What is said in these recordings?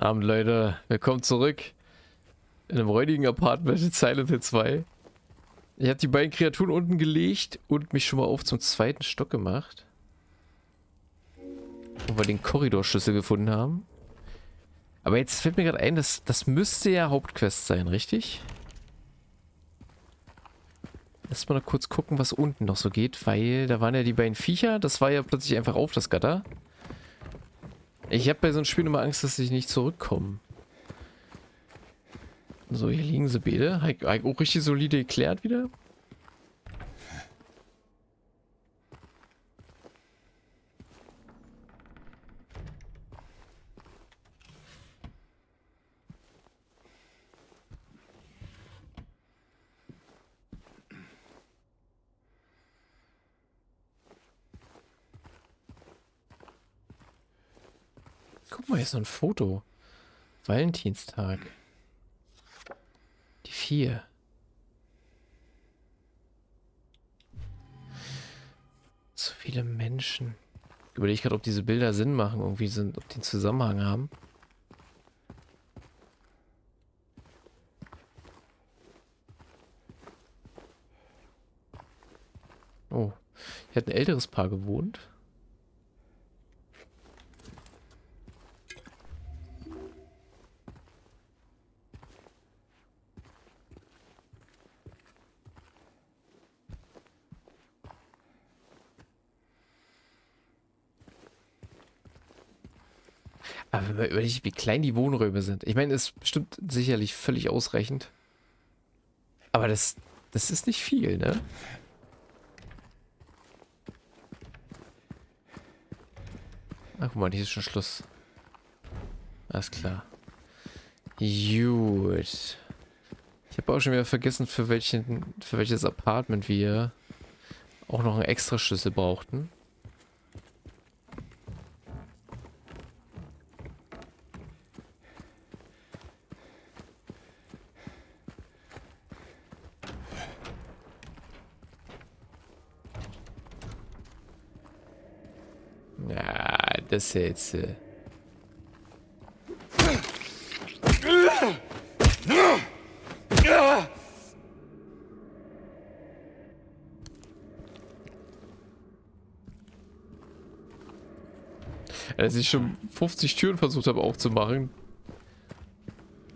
Abend, Leute. Willkommen zurück. In einem räudigen Apartment in Silent Hill 2. Ich habe die beiden Kreaturen unten gelegt und mich schon mal auf zum zweiten Stock gemacht. Wo wir den Korridorschlüssel gefunden haben. Aber jetzt fällt mir gerade ein, dass das müsste ja Hauptquest sein, richtig? Lass mal noch kurz gucken, was unten noch so geht, weil da waren ja die beiden Viecher. Das war ja plötzlich einfach auf das Gatter. Ich habe bei so einem Spiel immer Angst, dass sie nicht zurückkommen. So, hier liegen sie beide. Auch richtig solide geklärt wieder. Mal, hier ist noch ein Foto. Valentinstag. Die vier. So viele Menschen. Ich überlege gerade, ob diese Bilder Sinn machen, irgendwie sind, ob die einen Zusammenhang haben. Oh, hier hat ein älteres Paar gewohnt. Überlegt, wie klein die Wohnräume sind. Ich meine, es ist bestimmt sicherlich völlig ausreichend. Aber das, das ist nicht viel, ne? Ach, guck mal, hier ist schon Schluss. Alles klar. Gut. Ich habe auch schon wieder vergessen, für, welchen, für welches Apartment wir auch noch einen extra Schlüssel brauchten. Jetzt... Äh Als ich schon 50 Türen versucht habe aufzumachen.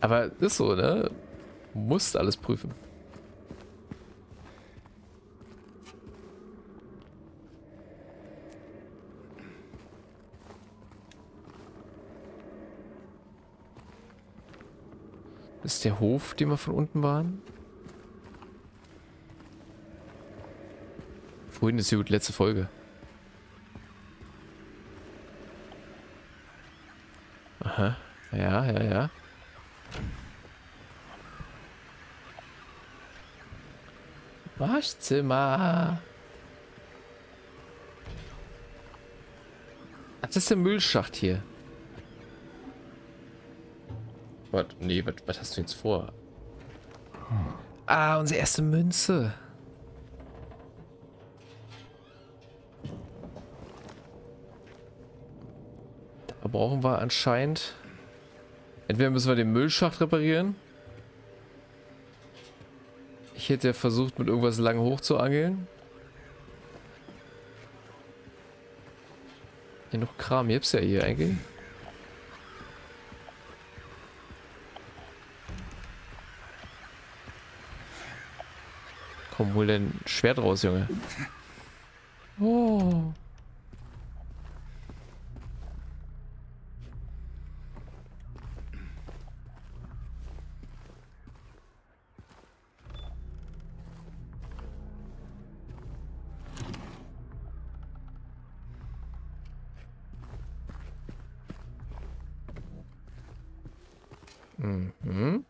Aber ist so, ne? Musst alles prüfen. Das ist der Hof, den wir von unten waren. Vorhin ist die letzte Folge. Aha. Ja, ja, ja. Waschzimmer. Das ist der Müllschacht hier. Was? Nee, was, was hast du jetzt vor? Ah, unsere erste Münze. Da brauchen wir anscheinend... Entweder müssen wir den Müllschacht reparieren. Ich hätte ja versucht, mit irgendwas lang hoch zu angeln. Hier noch Kram gibt's ja hier eigentlich. Komm, hol dein Schwert raus, Junge. Oh. Mhm.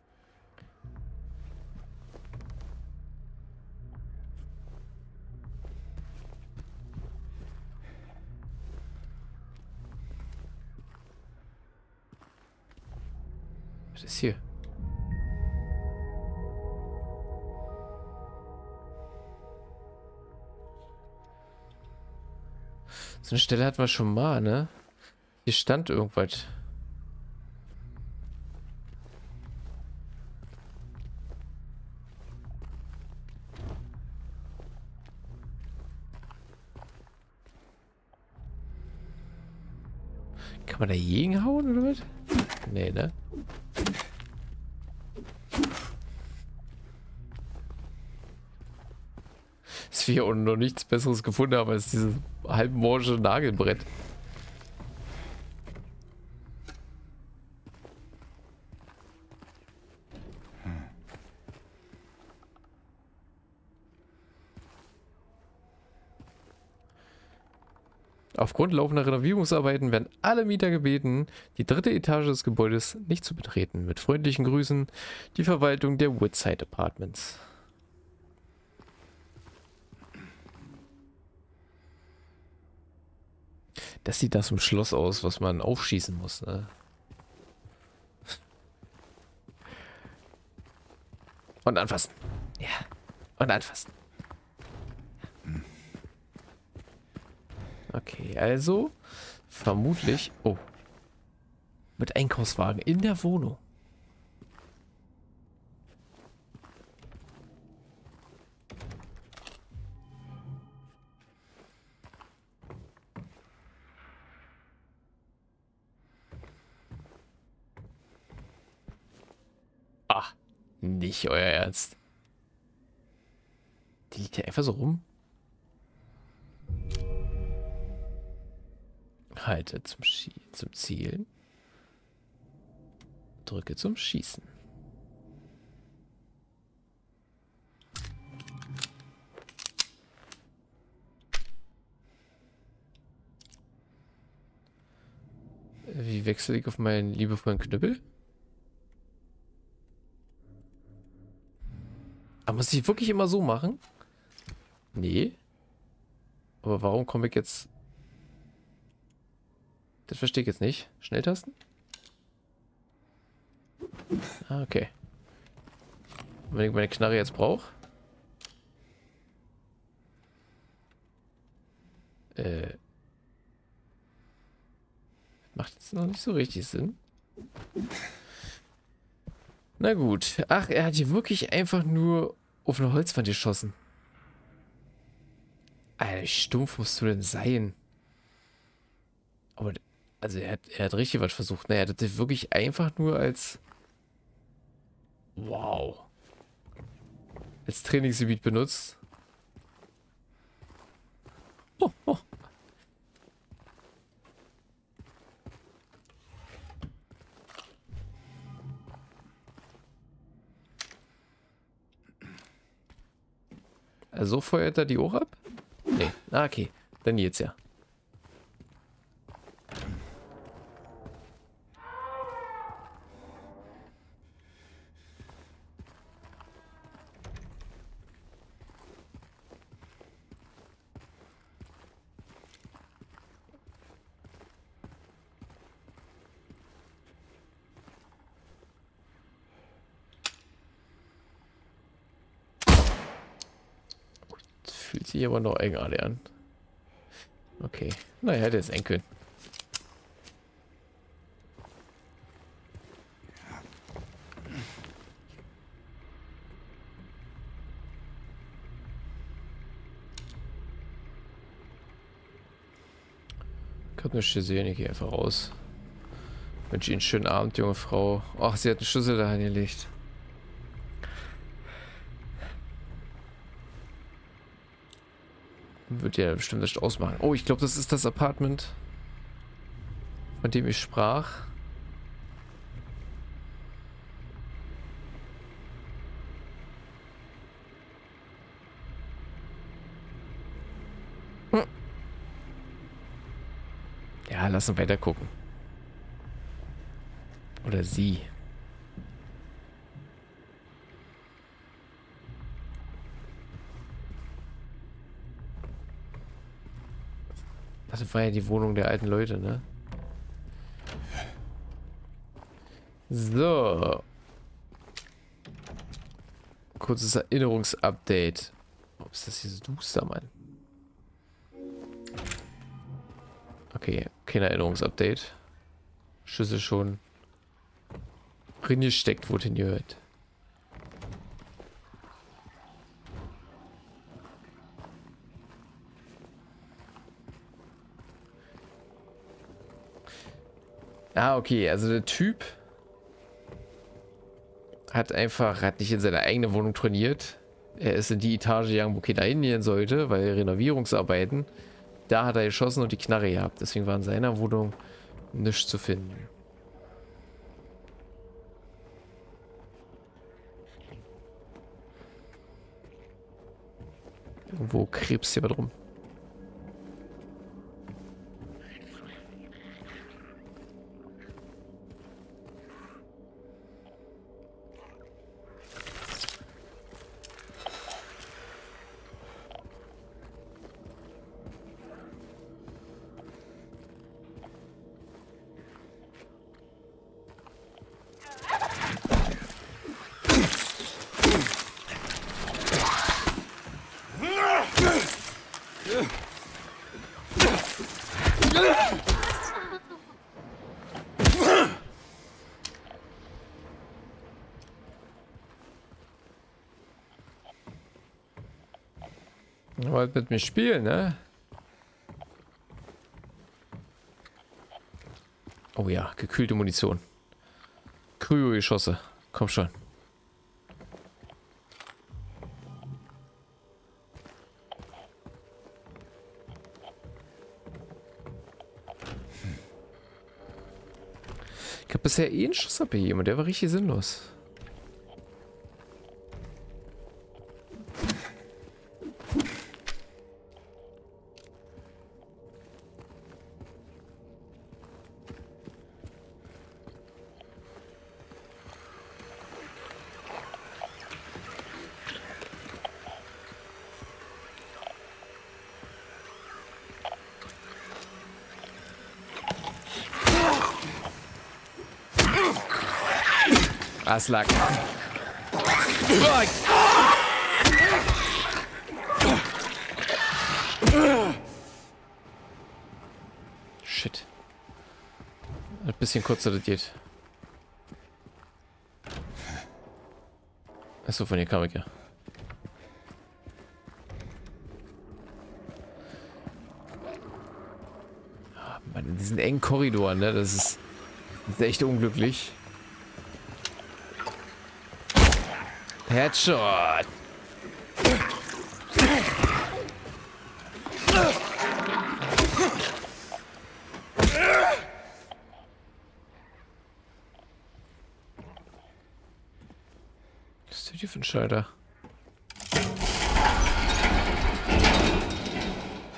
Was ist hier? So eine Stelle hatten wir schon mal, ne? Hier stand irgendwas. Kann man dagegen hauen oder was? Nee, ne? Dass wir auch noch nichts Besseres gefunden haben als dieses halbmorsche Nagelbrett. Aufgrund laufender Renovierungsarbeiten werden alle Mieter gebeten, die dritte Etage des Gebäudes nicht zu betreten. Mit freundlichen Grüßen, die Verwaltung der Woodside Apartments. Das sieht das im Schloss aus, was man aufschießen muss, ne? Und anfassen. Ja. Und anfassen. Okay, also vermutlich... Oh. Mit Einkaufswagen in der Wohnung. Nicht euer Ernst. Die liegt ja einfach so rum. Halte zum, Schie zum Zielen. Drücke zum Schießen. Wie wechsle ich auf meinen liebevollen Knüppel? Muss ich wirklich immer so machen? Nee. Aber warum komme ich jetzt das verstehe ich jetzt nicht. Schnelltasten? Ah, okay. wenn ich meine Knarre jetzt brauche. Äh. Macht jetzt noch nicht so richtig Sinn. Na gut. Ach, er hat hier wirklich einfach nur auf eine Holzwand geschossen. Alter, wie stumpf musst du denn sein? Aber also er hat, er hat richtig was versucht. Ne? Er hat das wirklich einfach nur als... Wow. Als Trainingsgebiet benutzt. Oh, oh. Also feuert er die auch ab? Nee. Ah, okay. Dann jetzt ja. Sich aber noch eigenartig an. Okay. Naja, ist Enkel. Ich hab nicht gesehen, ich gehe einfach raus. Wünsche Ihnen einen schönen Abend, junge Frau. Ach, sie hat einen Schlüssel dahin gelegt. Wird ja bestimmt nicht ausmachen. Oh, ich glaube, das ist das Apartment, von dem ich sprach. Hm. Ja, lass uns weiter gucken. Oder sie. Das war ja die Wohnung der alten Leute, ne? So. Kurzes Erinnerungsupdate. Oh, ist das hier so duster, Mann? Okay, kein Erinnerungsupdate. Schüssel schon reingesteckt, wo hingehört. Ah, okay, also der Typ hat einfach, hat nicht in seiner eigenen Wohnung trainiert. Er ist in die Etage gegangen, wo keiner hingehen sollte, weil Renovierungsarbeiten. Da hat er geschossen und die Knarre gehabt. Deswegen war in seiner Wohnung nichts zu finden. Irgendwo krebst hier was Wollt mit mir spielen, ne? Oh ja, gekühlte Munition. Kryo-Geschosse. Komm schon. Ich habe bisher eh einen Schuss abgegeben und der war richtig sinnlos. Aslak. Shit. Ein bisschen kurz reduziert. Achso, von hier kam ich ja. Ah, Mann, in diesen engen Korridoren, ne? Das ist, das ist echt unglücklich. Headshot. Was ist hier für ein Schalter?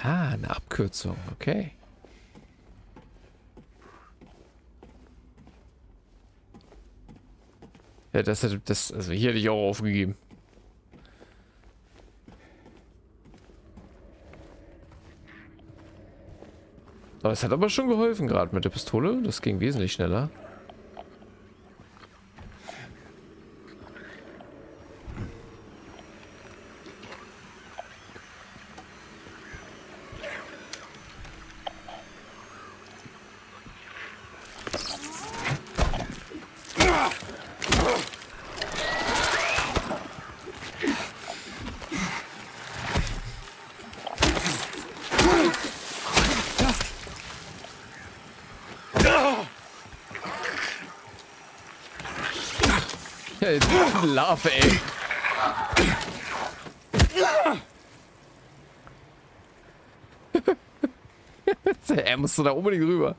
Ah, eine Abkürzung. Okay. Ja, das hätte das, also hier hätte ich auch aufgegeben. Aber es hat aber schon geholfen gerade mit der Pistole. Das ging wesentlich schneller. Er musste da unbedingt rüber.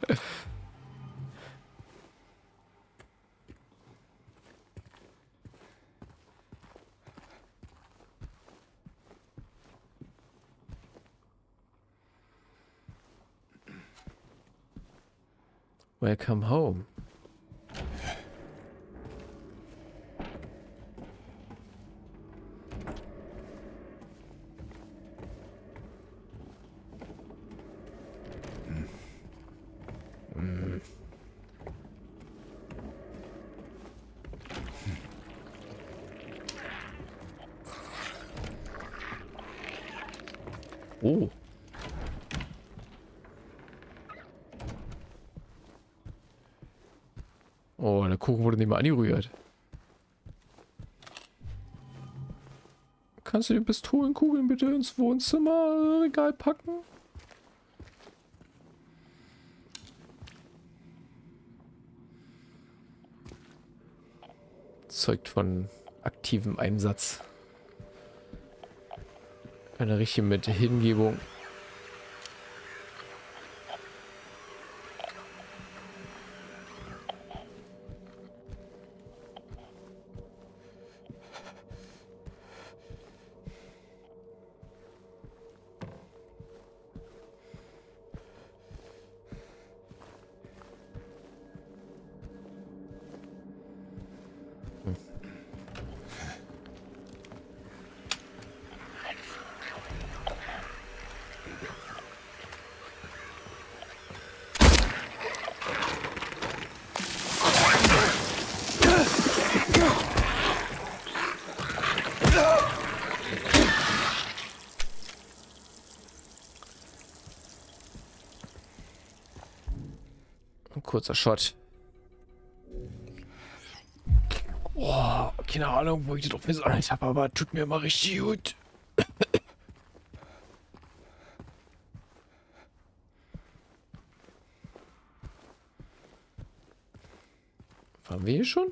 Welcome home. Oh. Oh, der Kuchen wurde nicht mal angerührt. Kannst du die Pistolenkugeln bitte ins Wohnzimmerregal äh, packen? Zeugt von aktivem Einsatz. Eine richtige mit Hingebung. Kurzer Shot. Boah, keine Ahnung, wo ich das drauf gesagt habe, aber tut mir immer richtig gut. Waren wir hier schon?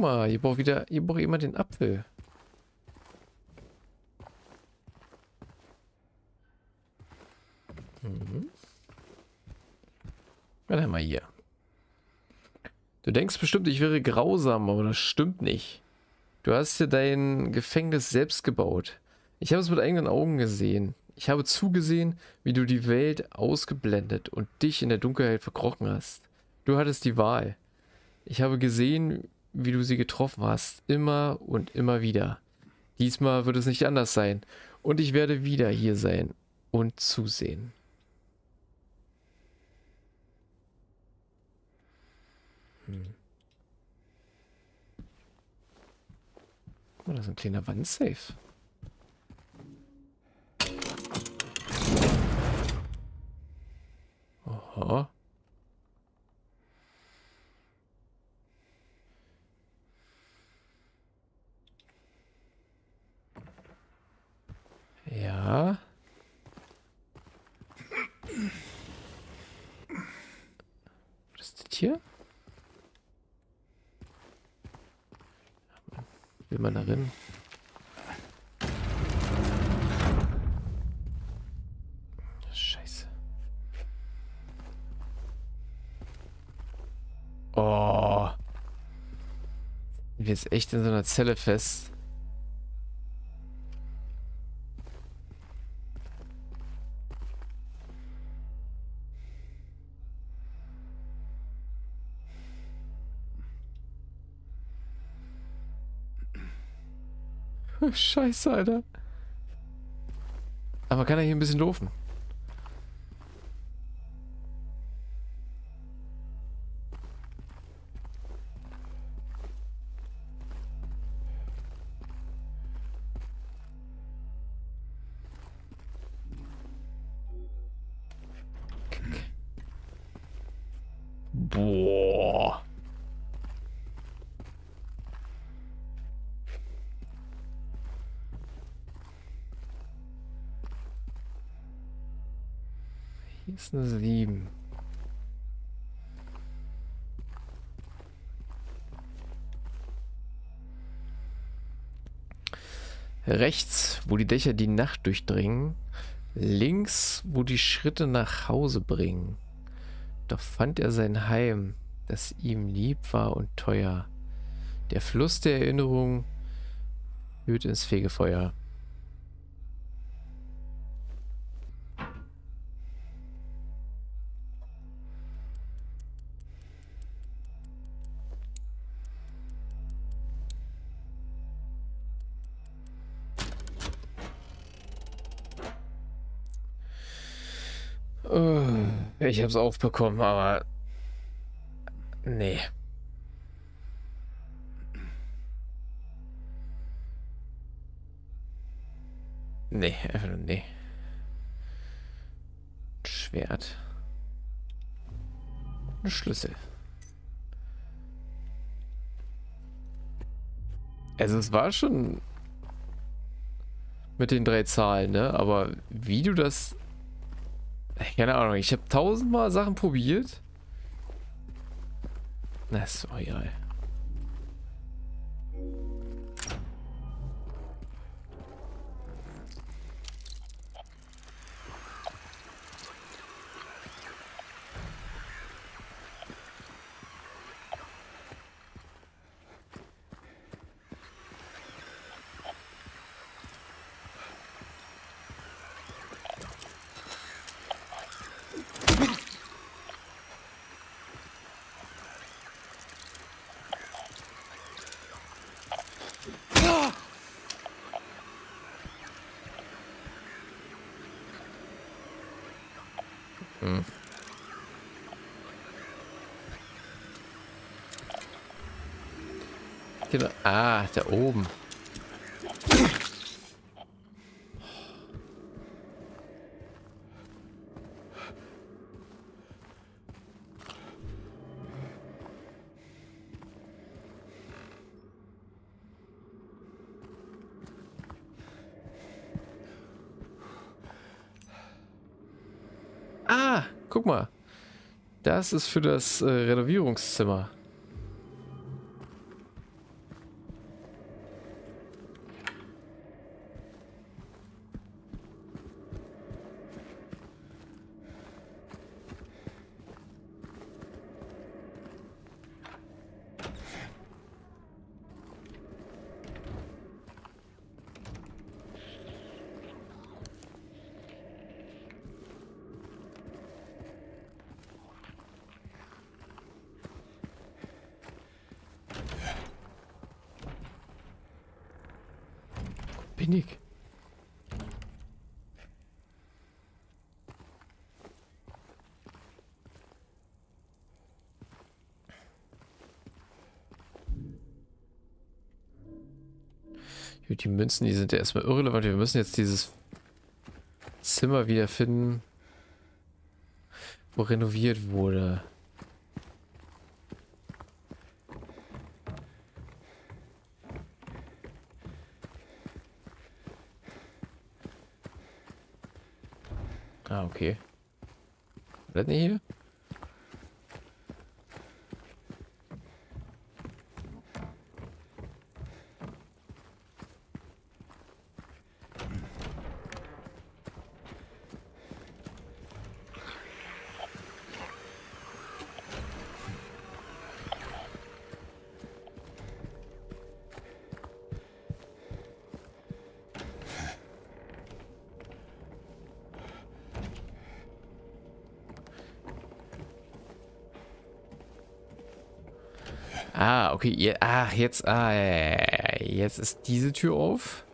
Mal, hier braucht wieder, hier braucht jemand den Apfel. Mhm. Dann mal hier. Du denkst bestimmt, ich wäre grausam, aber das stimmt nicht. Du hast dir dein Gefängnis selbst gebaut. Ich habe es mit eigenen Augen gesehen. Ich habe zugesehen, wie du die Welt ausgeblendet und dich in der Dunkelheit verkrochen hast. Du hattest die Wahl. Ich habe gesehen, wie du sie getroffen hast, immer und immer wieder. Diesmal wird es nicht anders sein. Und ich werde wieder hier sein und zusehen. Hm. Guck mal, da ist ein kleiner Wandsafe. Aha. Ja. Was ist das hier? Will man darin? Scheiße. Oh. Wir jetzt echt in so einer Zelle fest. Scheiße, Alter. Aber kann ja hier ein bisschen laufen. Ist eine 7. Rechts, wo die Dächer die Nacht durchdringen. Links, wo die Schritte nach Hause bringen. Doch fand er sein Heim, das ihm lieb war und teuer. Der Fluss der Erinnerung führt ins Fegefeuer. Ich hab's aufbekommen, aber... Nee. Nee, einfach nur nee. Schwert. Ein Schlüssel. Also es war schon mit den drei Zahlen, ne? Aber wie du das... Keine Ahnung, ich habe tausendmal Sachen probiert. Na, ist egal. Genau. Ah, da oben. Ah, guck mal. Das ist für das äh, Renovierungszimmer. Gut, die Münzen, die sind ja erstmal irrelevant. Wir müssen jetzt dieses Zimmer wiederfinden, wo renoviert wurde. Ah, okay. Das nicht hier? Okay. Je ach, jetzt. Ah, jetzt ist diese Tür auf.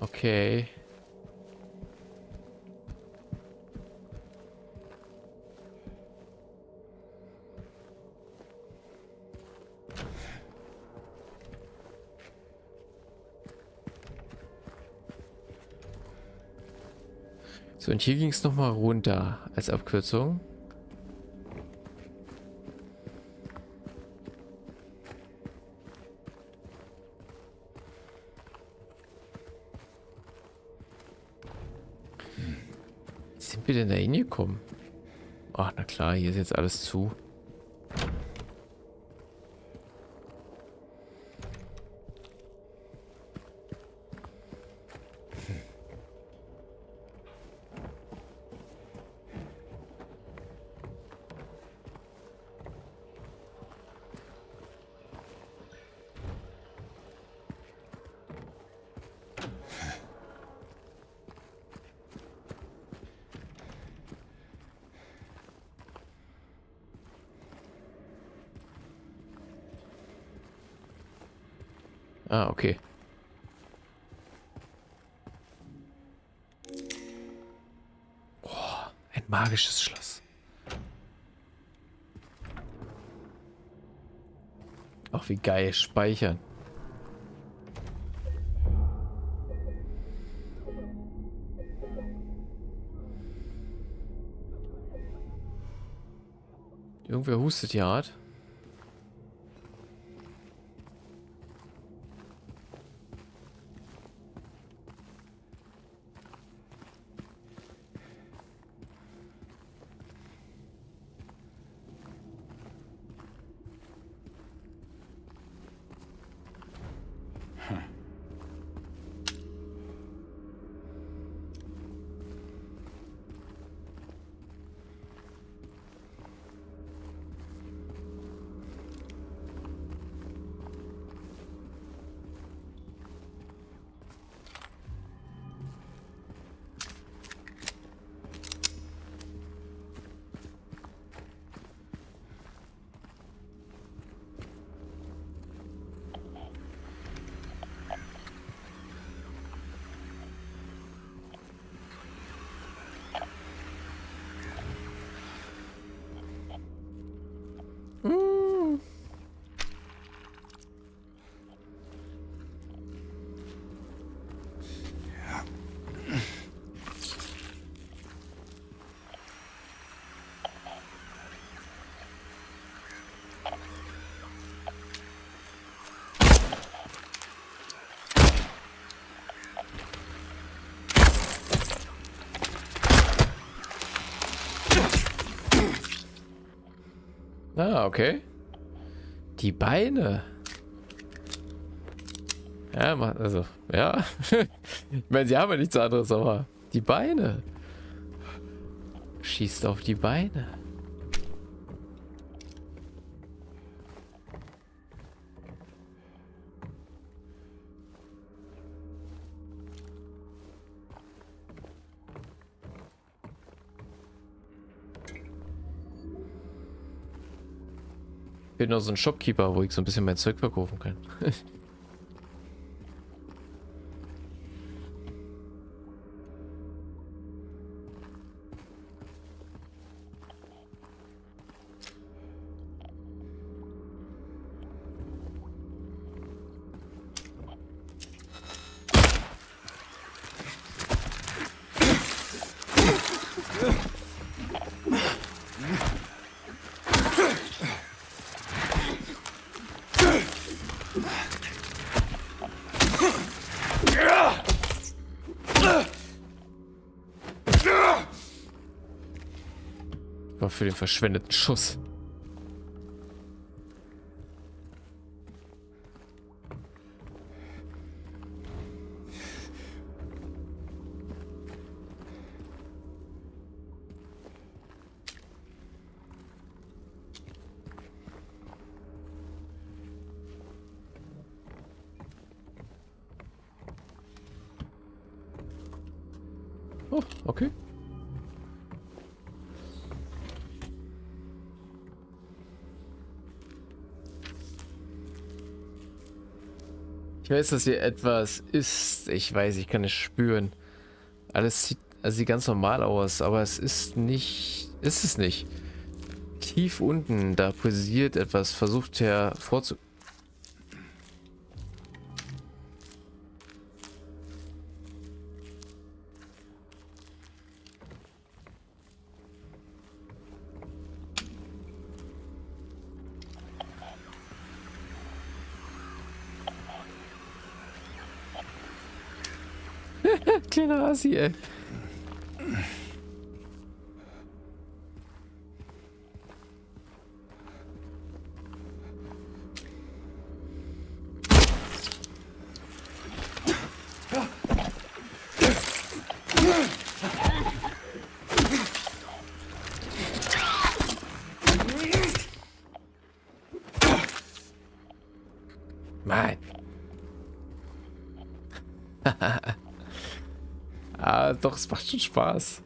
Okay. So, und hier ging es nochmal runter als Abkürzung. Wir denn da hingekommen? Ach, na klar, hier ist jetzt alles zu. Ah, okay. Oh, ein magisches Schloss. Ach, wie geil. Speichern. Irgendwer hustet ja hart. Ah, okay. Die Beine. Ja, also, ja. ich meine, sie haben ja nichts anderes, aber die Beine. Schießt auf die Beine. Bin noch so ein Shopkeeper, wo ich so ein bisschen mein Zeug verkaufen kann. für den verschwendeten Schuss. Ich weiß, dass hier etwas ist. Ich weiß, ich kann es spüren. Alles sieht, also sieht ganz normal aus, aber es ist nicht... Ist es nicht. Tief unten, da pulsiert etwas. Versucht er vorzu... Kleiner Rasi, ey. Mann. Ah, doch, es macht schon Spaß.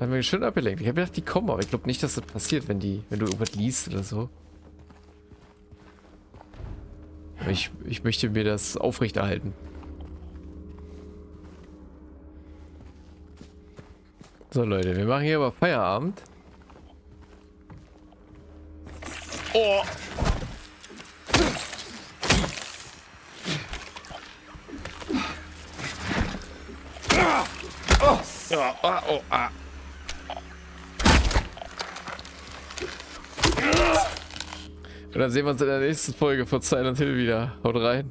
Hat mir schön abgelenkt. Ich habe gedacht, die kommen, aber ich glaube nicht, dass das passiert, wenn die, wenn du irgendwas liest oder so. Aber ich, ich möchte mir das aufrechterhalten. So Leute, wir machen hier aber Feierabend. Oh! Ja, ah, oh, ah. Und dann sehen wir uns in der nächsten Folge von Silent Hill wieder. Haut rein.